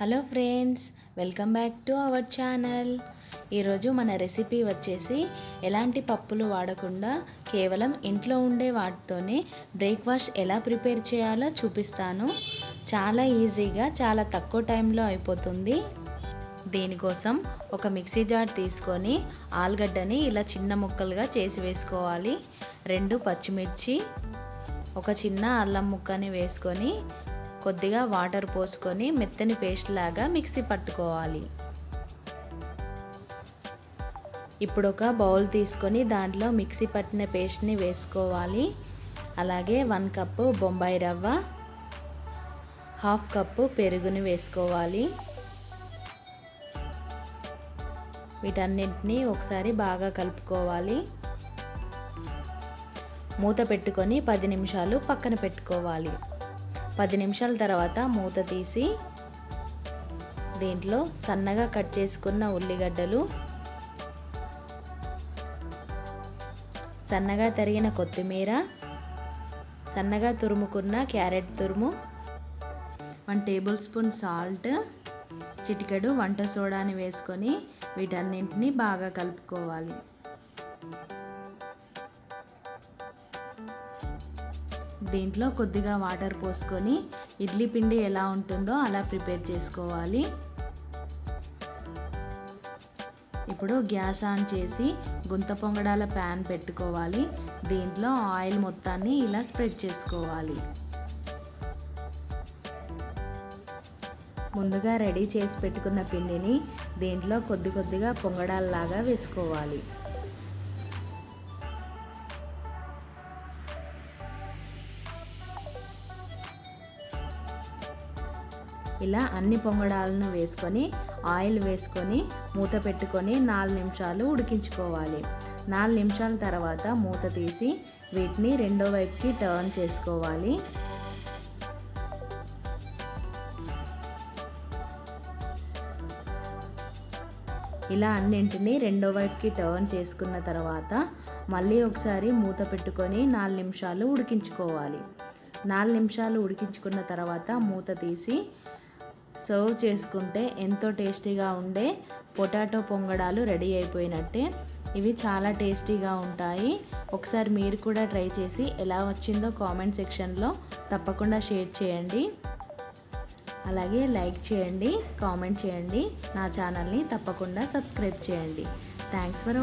Hello friends welcome back to our channel. ఈరోజు మన recipe వచ్చేసి ఎలాంటి పప్పులు వాడకుండా కేవలం ఇంట్లో ఉండే వాటితోనే బ్రేక్ఫాస్ట్ ఎలా ప్రిపేర్ చేయాలో చూపిస్తాను. చాలా ఈజీగా చాలా తక్కువ టైంలో అయిపోతుంది. దీనికోసం ఒక మిక్సీ జార్ తీసుకొని ఆలుగడ్డని ఇలా చిన్న ముక్కలుగా చేసి వేసుకోవాలి. రెండు పచ్చిమిర్చి ఒక చిన్న అల్లం ముక్కని వేసుకొని కొద్దిగా వాటర్ పోసుకొని మెత్తని పేస్ట్ లాగా మిక్సీ పట్టుకోవాలి. ఇప్పుడు ఒక బౌల్ తీసుకొని దాంట్లో మిక్సీ పట్టిన పేస్ట్ని వేసుకోవాలి. అలాగే వన్ కప్పు బొంబాయి రవ్వ హాఫ్ కప్పు పెరుగుని వేసుకోవాలి. వీటన్నింటినీ ఒకసారి బాగా కలుపుకోవాలి. మూత పెట్టుకొని పది నిమిషాలు పక్కన పెట్టుకోవాలి. పది నిమిషాల తర్వాత మూత తీసి దీంట్లో సన్నగా కట్ చేసుకున్న ఉల్లిగడ్డలు సన్నగా తరిగిన కొత్తిమీర సన్నగా తురుముకున్న క్యారెట్ తురుము వన్ టేబుల్ స్పూన్ సాల్ట్ చిటికెడు వంట సోడాని వేసుకొని వీటన్నింటినీ బాగా కలుపుకోవాలి. దీంట్లో కొద్దిగా వాటర్ పోసుకొని ఇడ్లీ పిండి ఎలా ఉంటుందో అలా ప్రిపేర్ చేసుకోవాలి. ఇప్పుడు గ్యాస్ ఆన్ చేసి గుంత పొంగడాల ప్యాన్ పెట్టుకోవాలి. దీంట్లో ఆయిల్ మొత్తాన్ని ఇలా స్ప్రెడ్ చేసుకోవాలి. ముందుగా రెడీ చేసి పెట్టుకున్న పిండిని దీంట్లో కొద్ది కొద్దిగా పొంగడాలలాగా వేసుకోవాలి. ఇలా అన్ని పొంగడాలను వేసుకొని ఆయిల్ వేసుకొని మూత పెట్టుకొని నాలుగు నిమిషాలు ఉడికించుకోవాలి. నాలుగు నిమిషాల తర్వాత మూత తీసి వీటిని రెండో వైపుకి టర్న్ చేసుకోవాలి. ఇలా అన్నింటినీ రెండో వైపుకి టర్న్ చేసుకున్న తర్వాత మళ్ళీ ఒకసారి మూత పెట్టుకొని నాలుగు నిమిషాలు ఉడికించుకోవాలి. నాలుగు నిమిషాలు ఉడికించుకున్న తర్వాత మూత తీసి సర్వ్ చేసుకుంటే ఎంతో టేస్టీగా ఉండే పొటాటో పొంగడాలు రెడీ అయిపోయినట్టే. ఇవి చాలా టేస్టీగా ఉంటాయి. ఒకసారి మీరు కూడా ట్రై చేసి ఎలా వచ్చిందో కామెంట్ సెక్షన్లో తప్పకుండా షేర్ చేయండి. అలాగే లైక్ చేయండి కామెంట్ చేయండి. నా ఛానల్ని తప్పకుండా సబ్స్క్రైబ్ చేయండి. Thanks for